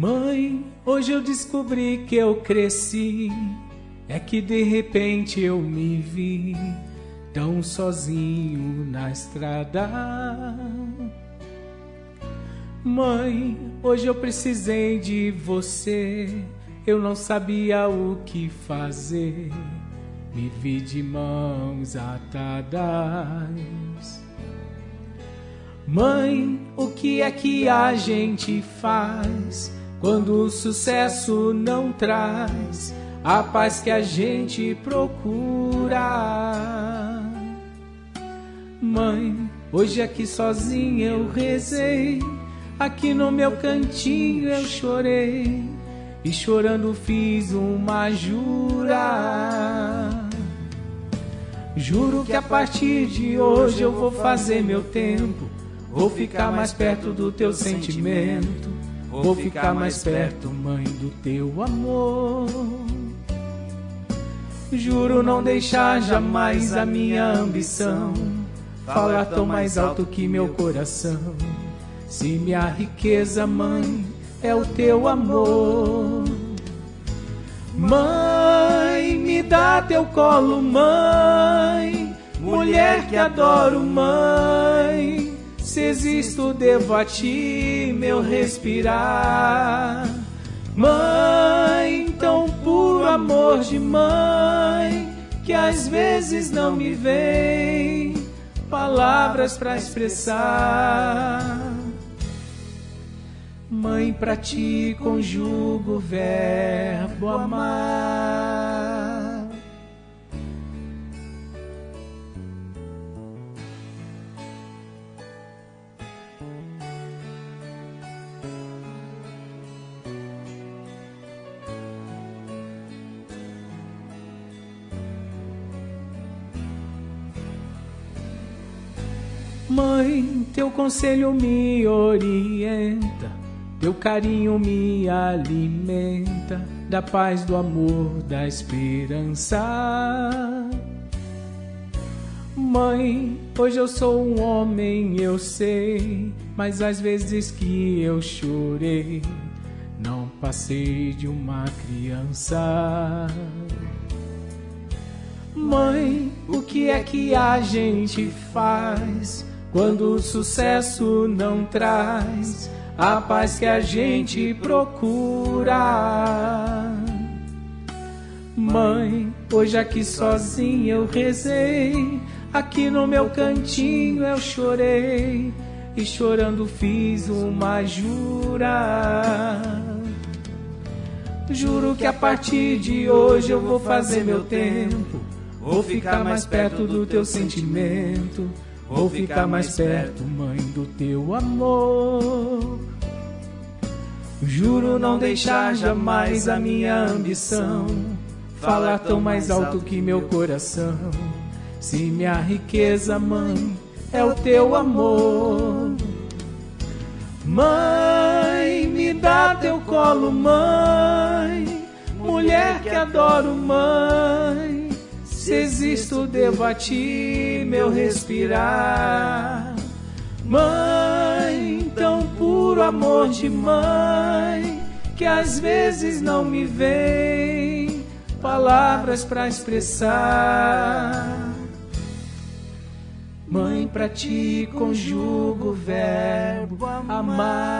Mãe, hoje eu descobri que eu cresci. É que de repente eu me vi tão sozinho na estrada. Mãe, hoje eu precisei de você. Eu não sabia o que fazer. Me vi de mãos atadas. Mãe, o que é que a gente faz quando o sucesso não traz a paz que a gente procura? Mãe, hoje aqui sozinha eu rezei, aqui no meu cantinho eu chorei e chorando fiz uma jura. Juro que a partir de hoje eu vou fazer meu tempo, vou ficar mais perto do teu sentimento, vou ficar mais perto, mãe, do teu amor. Juro não deixar jamais a minha ambição falar tão mais alto que meu coração. Se minha riqueza, mãe, é o teu amor. Mãe, me dá teu colo, mãe, mulher que adoro, mãe. Se existo, devo a ti meu respirar. Mãe, tão puro amor de mãe, que às vezes não me vem palavras para expressar. Mãe, pra ti conjugo o verbo amar. Mãe, teu conselho me orienta teu carinho me alimenta da paz, do amor, da esperança. Mãe, hoje eu sou um homem, eu sei, mas às vezes que eu chorei, não passei de uma criança. Mãe, o que é que a gente faz quando o sucesso não traz? a paz que a gente procura. Mãe, hoje aqui sozinha eu rezei, aqui no meu cantinho eu chorei, e chorando fiz uma jura. Juro que a partir de hoje eu vou fazer meu tempo, vou ficar mais perto do teu sentimento. Vou ficar mais perto, mãe, do teu amor. Juro não deixar jamais a minha ambição falar tão mais alto que meu coração. Se minha riqueza, mãe, é o teu amor. Mãe, me dá teu colo, mãe, mulher que adoro, mãe. Se existo, devo a ti meu respirar. Mãe, tão puro amor de mãe, que às vezes não me vem palavras para expressar. Mãe, pra ti conjugo o verbo amar.